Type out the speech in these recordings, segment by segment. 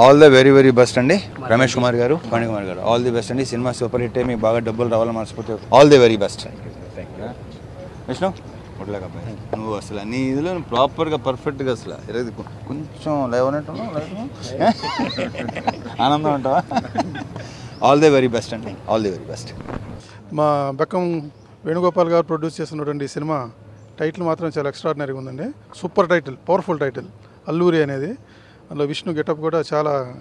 All the very very best అండి. Ramesh Kumar garu Phani Kumar garu. All the best అండి. Cinema super hit మీకు బాగా డబ్బులు రావాలని మనస్ఫూర్తి all the very best Vishnu? నువ్వు అసలు అన్ని ఇదిలో ప్రాపర్గా పర్ఫెక్ట్గా అసలు కొ- కొంచెం లేవనట్టున్నావు ఆనందం అంటావా? ఆల్ ది వెరీ బెస్ట్ అండి. ఆల్ ది వెరీ బెస్ట్ మా బెక్కం వేణుగోపాల్ గారు ప్రొడ్యూస్ చేసినటువంటి ఈ సినిమా టైటిల్ మాత్రం చాలా ఎక్స్ట్రాడినరీగా ఉందండి. Super title powerful title Alluri అనేది. అందులో విష్ణు గెటప్ కూడా చాలా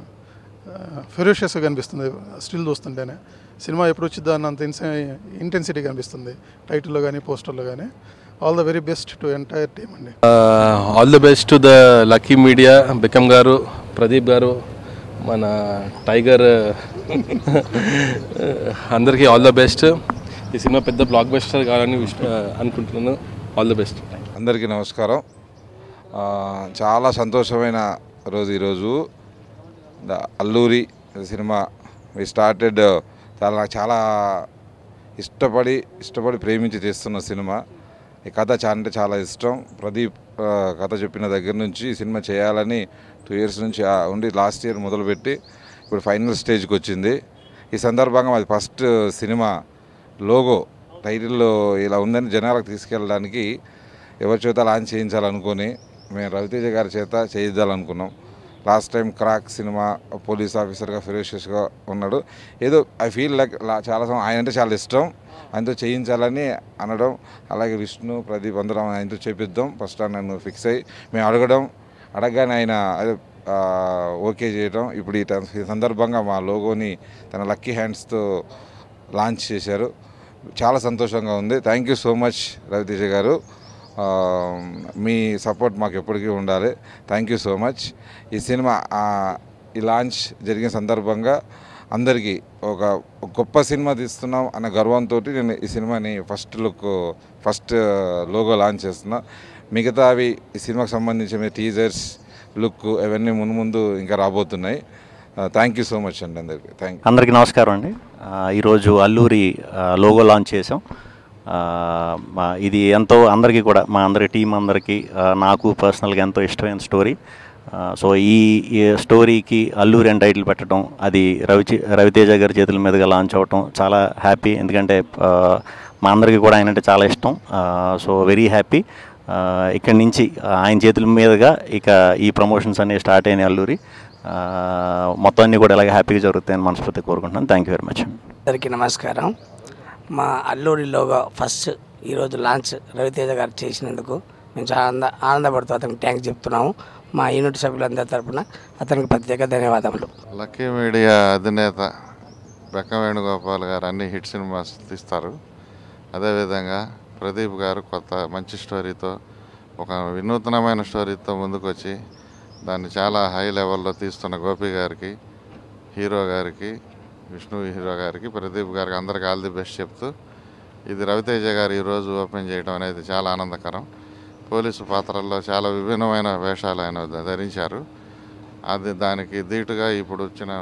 ఫెరోషియస్గా కనిపిస్తుంది. స్టిల్ చూస్తుంటేనే. సినిమా ఎప్పుడు వచ్చిద్దా అన్నంత ఇంటెన్సిటీ కనిపిస్తుంది. టైటిల్లో కానీ పోస్టర్లో కానీ all the very best to entire team అండి. All the best to the lucky media Bekkam గారు ప్రదీప్ గారు మన టైగర్ అందరికీ ఆల్ ద బెస్ట్ ఈ సినిమా పెద్ద బ్లాక్ బస్టర్ కావాలని విష్- అనుకుంటున్నాను. ఆల్ ద బెస్ట్ అందరికీ నమస్కారం. ఆ, చాలా సంతోషమైన రోజు ఈరోజు the Alluri cinema. We started uh, చాలా నాకు చాలా ఇష్టపడి ఇష్టపడి ప్రేమించి చేస్తున్న సినిమా. ఈ కథ చాలా అంటే చాలా ఇష్టం. ప్రదీప్ కథ చెప్పిన దగ్గర నుంచి ఈ సినిమా చేయాలని టూ ఇయర్స్ నుంచి ఉండి లాస్ట్ ఇయర్ మొదలుపెట్టి ఇప్పుడు ఫైనల్ స్టేజ్కి వచ్చింది. ఈ సందర్భంగా మాది ఫస్ట్ సినిమా లోగో టైటిల్లో ఇలా ఉందని జనాలకు తీసుకెళ్ళడానికి ఎవరి చేత లాంచ్ చేయించాలనుకొని మేము రవితేజ గారి చేత చేయిద్దాలనుకున్నాం. Last time Krack cinema police ఆఫీసర్గా ఫెరోషియస్గా ఉన్నాడు. ఏదో ఐ ఫీల్ లైక్ చాలా ఆయన అంటే చాలా ఇష్టం. ఆయనతో చేయించాలని అనడం అలాగే విష్ణు ప్రదీప్ అందరం ఆయనతో చేపిద్దాం. ఫస్ట్ నన్ను ఫిక్స్ అయ్యి మేము అడగడం అడగగానే ఆయన ఓకే చేయడం ఇప్పుడు ఈ సందర్భంగా మా లోగోని తన లక్కీ హ్యాండ్స్తో లాంచ్ చేశారు. చాలా సంతోషంగా ఉంది. Thank you so much Ravi Teja గారు. మీ సపోర్ట్ మాకు ఎప్పటికీ ఉండాలి. థ్యాంక్ యూ సో మచ్ ఈ సినిమా ఈ లాంచ్ జరిగిన సందర్భంగా అందరికీ ఒక గొప్ప సినిమా తీస్తున్నాం అనే గర్వంతో నేను ఈ సినిమాని first look first logo launch చేస్తున్నా. మిగతావి ఈ సినిమాకి సంబంధించిన టీజర్స్ లుక్ ఇవన్నీ ముందు ముందు ఇంకా రాబోతున్నాయి. థ్యాంక్ యూ సో మచ్ అండి అందరికీ. థ్యాంక్ అందరికీ నమస్కారం అండి. ఈరోజు అల్లూరి లోగో లాంచ్ చేసాం ఇది ఎంతో అందరికీ కూడా మా అందరి టీం అందరికీ నాకు పర్సనల్గా ఎంతో ఇష్టమైన స్టోరీ. సో ఈ స్టోరీకి అల్లూరి అని టైటిల్ పెట్టడం అది రవి రవితేజ గారి చేతుల మీదుగా లాంచ్ అవ్వటం చాలా హ్యాపీ ఎందుకంటే మా అందరికీ కూడా ఆయన అంటే చాలా ఇష్టం. సో వెరీ హ్యాపీ ఇక్కడి నుంచి ఆయన చేతుల మీదుగా ఇక ఈ ప్రమోషన్స్ అనేవి స్టార్ట్ అయినాయి అల్లూరి. మొత్తం అన్నీ కూడా ఇలాగే హ్యాపీగా జరుగుతాయని మనస్ఫూర్తి కోరుకుంటున్నాను. థ్యాంక్ యూ వెరీ మచ్ అందరికీ నమస్కారం. మా అల్లూరిలోగా ఫస్ట్ ఈరోజు లాంచ్ రవితేజ గారు చేసినందుకు మేము చాలా ఆనంద ఆనందపడుతూ అతనికి థ్యాంక్స్ చెప్తున్నాము. మా యూనిట్ సభ్యులందరి తరఫున అతనికి ప్రత్యేక ధన్యవాదములు. లక్కీ మీడియా అధినేత బెక్క వేణుగోపాల్ గారు అన్ని హిట్ సినిమాస్ తీస్తారు. అదేవిధంగా ప్రదీప్ గారు కొత్త మంచి స్టోరీతో ఒక వినూతనమైన స్టోరీతో ముందుకొచ్చి దాన్ని చాలా హై లెవెల్లో తీస్తున్న గోపి గారికి హీరో గారికి విష్ణు హీరో గారికి ప్రదీప్ గారికి అందరికి ఆల్ ది బెస్ట్ చెప్తూ ఇది రవితేజ గారు ఈరోజు ఓపెన్ చేయడం అనేది చాలా ఆనందకరం. పోలీసు పాత్రల్లో చాలా విభిన్నమైన వేషాలు ఆయన ధరించారు. అది దానికి ధీటుగా ఇప్పుడు వచ్చిన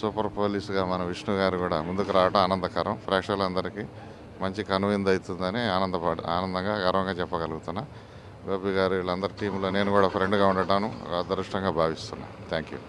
సూపర్ పోలీసుగా మన విష్ణు గారు కూడా ముందుకు రావడం ఆనందకరం. ప్రేక్షకులందరికీ మంచి కనువిందు అవుతుందని ఆనందపడ ఆనందంగా గర్వంగా చెప్పగలుగుతున్నా. గోపి గారు వీళ్ళందరి టీంలో నేను కూడా ఫ్రెండ్గా ఉండటాను. అదృష్టంగా భావిస్తున్నాను థ్యాంక్ యూ